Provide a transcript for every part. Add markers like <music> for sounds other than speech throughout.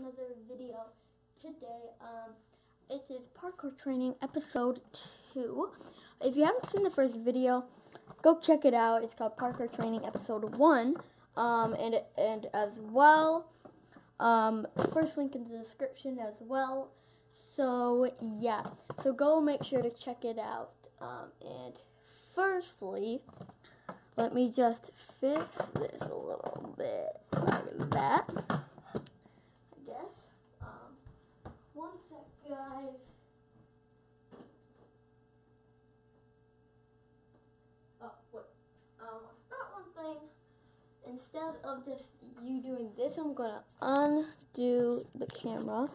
another video today. Um, it is parkour training episode two. If you haven't seen the first video, go check it out. It's called parkour training episode one. Um, and and as well, um, first link in the description as well. So yeah, so go make sure to check it out. Um, and firstly, let me just fix this a little bit like that. I guess. Um, one sec, guys. Oh, wait. Um, I forgot one thing. Instead of just you doing this, I'm gonna undo the camera,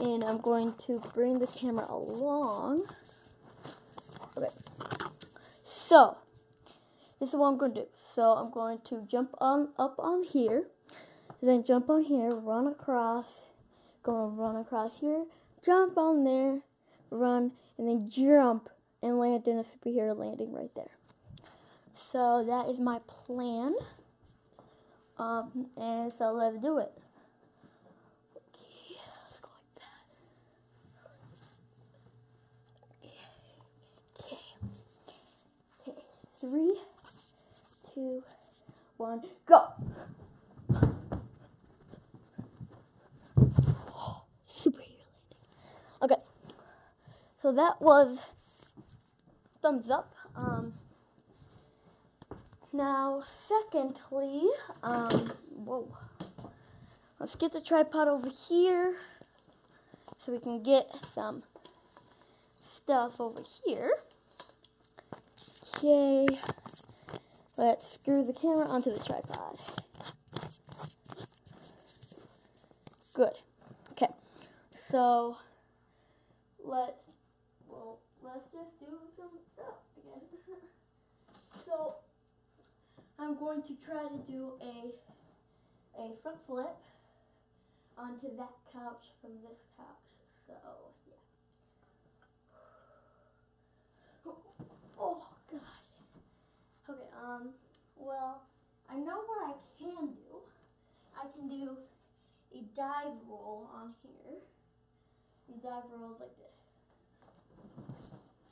and I'm going to bring the camera along. Okay. So, this is what I'm going to do. So I'm going to jump on up on here, then jump on here, run across, going to run across here, jump on there, run, and then jump and land in a superhero landing right there. So that is my plan. Um, and so let's do it. Okay, let's go like that. Okay. Okay. Three two, one, go. Superhero landing. Okay, so that was thumbs up. Now, secondly, um, whoa, let's get the tripod over here so we can get some stuff over here. Okay. Let's screw the camera onto the tripod. Good. Okay. So let's well let's just do some stuff again. <laughs> so I'm going to try to do a a front flip onto that couch from this couch. So yeah. Oh oh God. Okay, um, well, I know what I can do. I can do a dive roll on here. And dive rolls like this.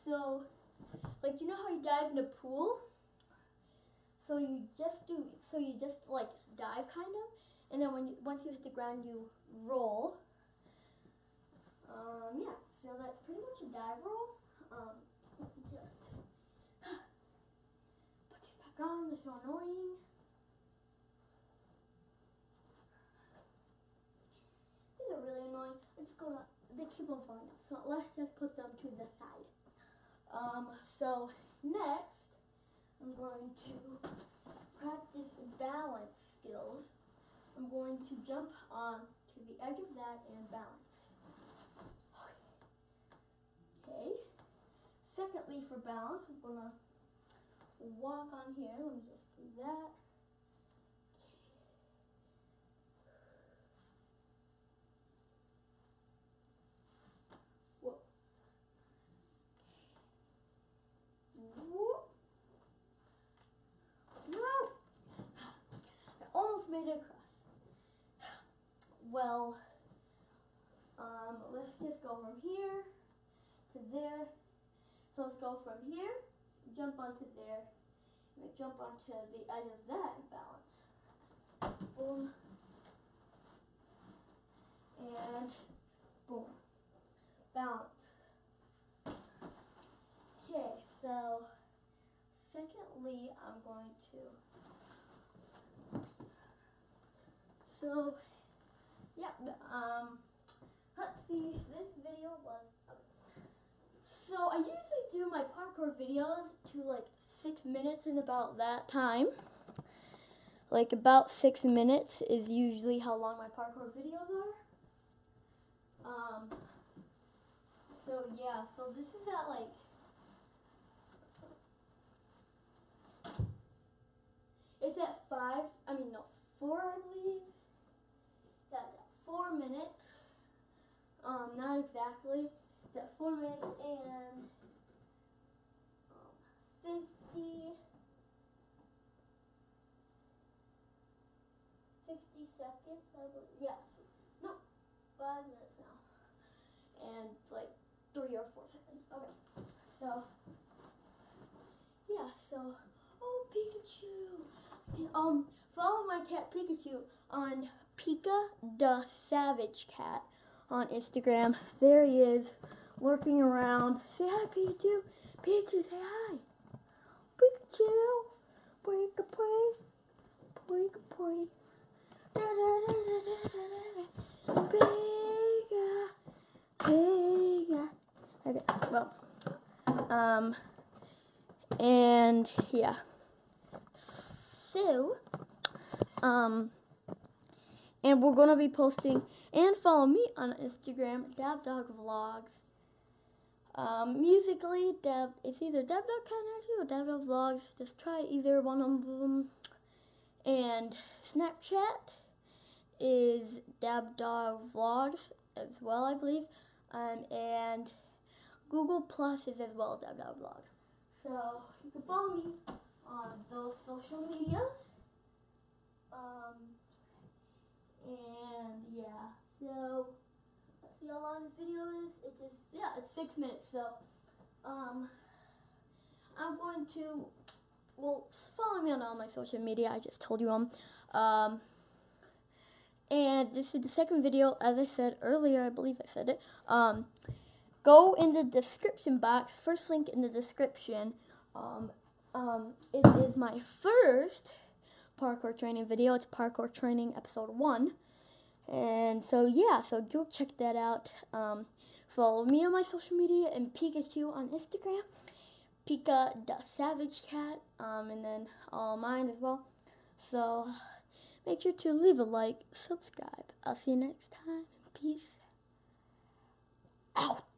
So, like you know how you dive in a pool? You just do, so you just like dive kind of, and then when you, once you hit the ground, you roll. Um, yeah, so that's pretty much a dive roll. Um, gone. <gasps> They're so annoying. These are really annoying. I'm just gonna, they keep on falling out. So let's just put them to the side. Um, so next, I'm going to practice balance skills. I'm going to jump on to the edge of that and balance. Okay. Secondly, for balance, I'm gonna walk on here. Let me just do that. almost made it across. Well, um, let's just go from here to there. So let's go from here jump onto there, and I jump onto the edge of that and balance. Boom. And boom. Balance. Okay, so secondly, I'm going to, so, yeah, um, this video was, so I usually do my parkour videos to like six minutes in about that time. Like about six minutes is usually how long my parkour videos are. Um, so yeah, so this is at like It's at five, I mean no, four I believe. That's at four minutes. Um, not exactly. It's at four minutes and 50, 60 seconds, Yeah, no, five minutes now. And like three or four seconds. Okay. So yeah, so oh Pikachu. Um follow my cat Pikachu on Pika the Savage Cat on Instagram. There he is, lurking around. Say hi Pikachu. Pikachu, say hi. Pikachu. Break a break. Break a break. Okay, well. Um and yeah. So um and we're gonna be posting and follow me on Instagram, Dab Dog Vlogs. Um, musically, Dab it's either Dab Dog or Dab Dog Vlogs. Just try either one of them. And Snapchat is Dab Dog Vlogs as well, I believe. Um, and Google Plus is as well Dab Dog Vlogs. So you can follow me on those social medias. Um, and yeah, so let's see how long this video is? It is yeah, it's six minutes. So um, I'm going to well follow me on all my social media. I just told you them. Um, and this is the second video, as I said earlier. I believe I said it. Um, go in the description box. First link in the description. Um, um, it is my first parkour training video. It's parkour training episode one. And so yeah, so go check that out. Um, follow me on my social media and Pikachu on Instagram. Pika the Savage Cat, um, and then all mine as well. So Make sure to leave a like, subscribe. I'll see you next time. Peace out.